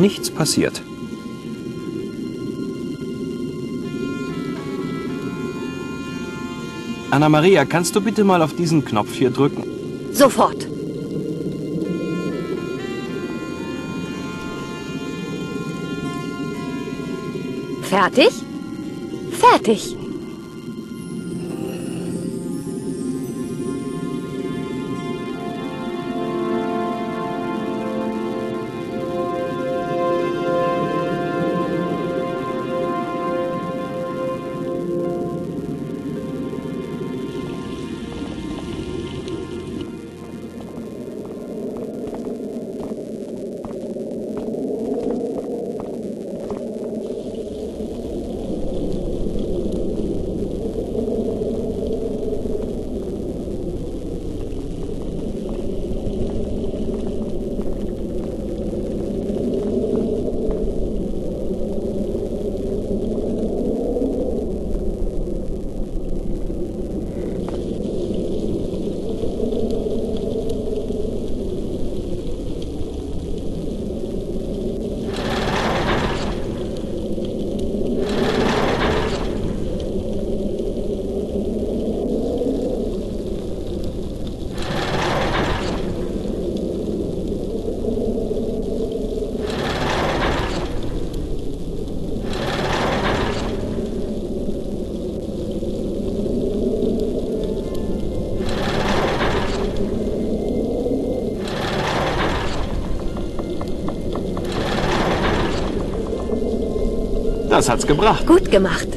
nichts passiert. Anna-Maria, kannst du bitte mal auf diesen Knopf hier drücken? Sofort. Fertig? Fertig. Hat's gebracht. Gut gemacht.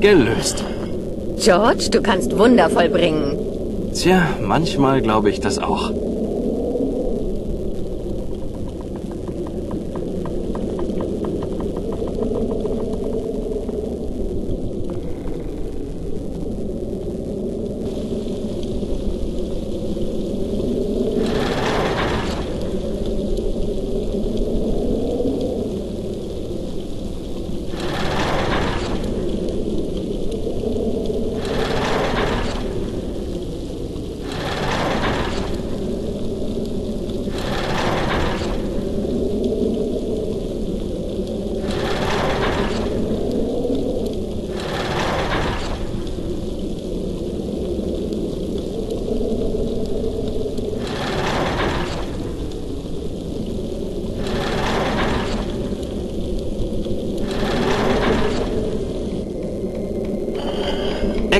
Gelöst. George, du kannst Wunder vollbringen. Tja, manchmal glaube ich das auch.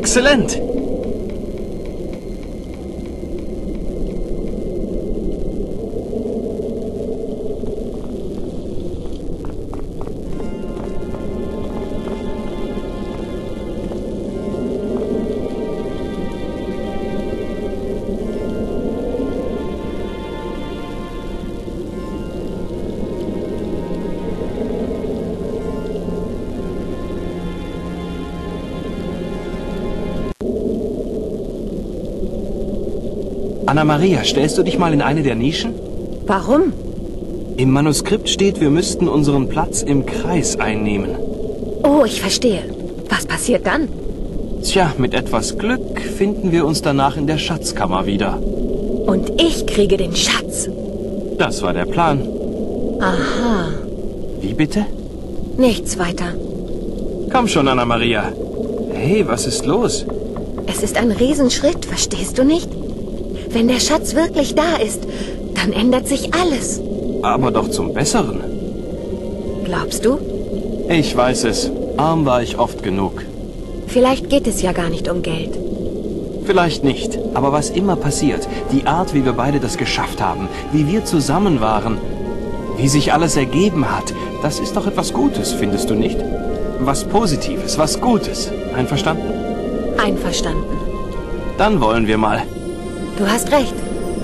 Excellent. Anna-Maria, stellst du dich mal in eine der Nischen? Warum? Im Manuskript steht, wir müssten unseren Platz im Kreis einnehmen. Oh, ich verstehe. Was passiert dann? Tja, mit etwas Glück finden wir uns danach in der Schatzkammer wieder. Und ich kriege den Schatz. Das war der Plan. Aha. Wie bitte? Nichts weiter. Komm schon, Anna-Maria. Hey, was ist los? Es ist ein Riesenschritt, verstehst du nicht? Wenn der Schatz wirklich da ist, dann ändert sich alles. Aber doch zum Besseren. Glaubst du? Ich weiß es. Arm war ich oft genug. Vielleicht geht es ja gar nicht um Geld. Vielleicht nicht. Aber was immer passiert, die Art, wie wir beide das geschafft haben, wie wir zusammen waren, wie sich alles ergeben hat, das ist doch etwas Gutes, findest du nicht? Was Positives, was Gutes. Einverstanden? Einverstanden. Dann wollen wir mal. Du hast recht.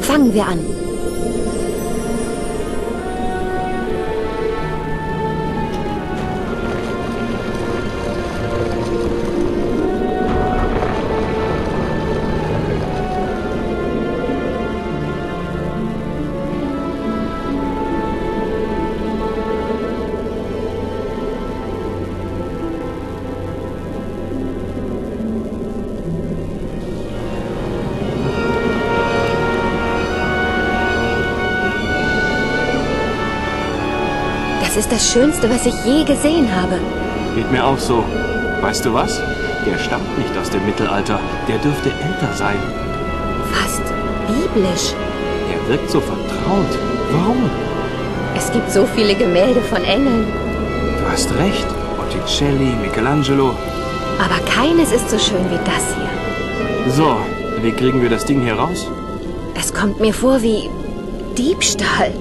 Fangen wir an. Das ist das Schönste, was ich je gesehen habe. Geht mir auch so. Weißt du was? Der stammt nicht aus dem Mittelalter. Der dürfte älter sein. Fast biblisch. Er wirkt so vertraut. Warum? Es gibt so viele Gemälde von Engeln. Du hast recht. Botticelli, Michelangelo. Aber keines ist so schön wie das hier. So, wie kriegen wir das Ding hier raus? Es kommt mir vor wie Diebstahl.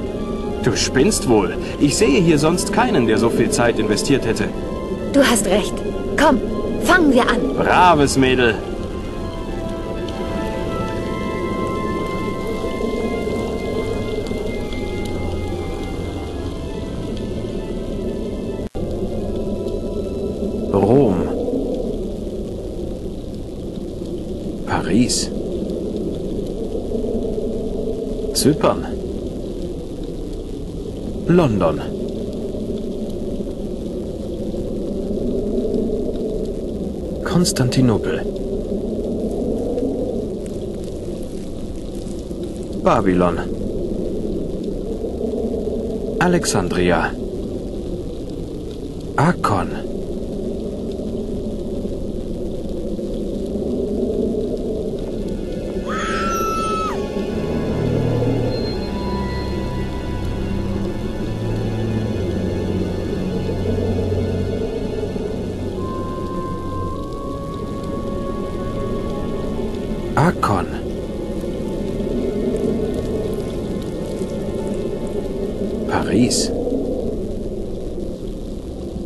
Du spinnst wohl. Ich sehe hier sonst keinen, der so viel Zeit investiert hätte. Du hast recht. Komm, fangen wir an. Braves Mädel. Rom. Paris. Zypern. London. Konstantinopel. Babylon. Alexandria. Akkon.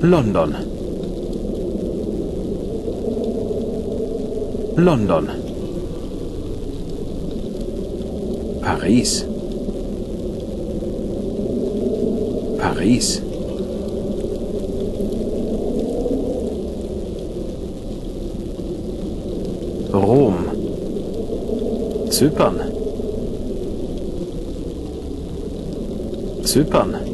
London. London. Paris. Paris. Rom. Zypern. Zypern.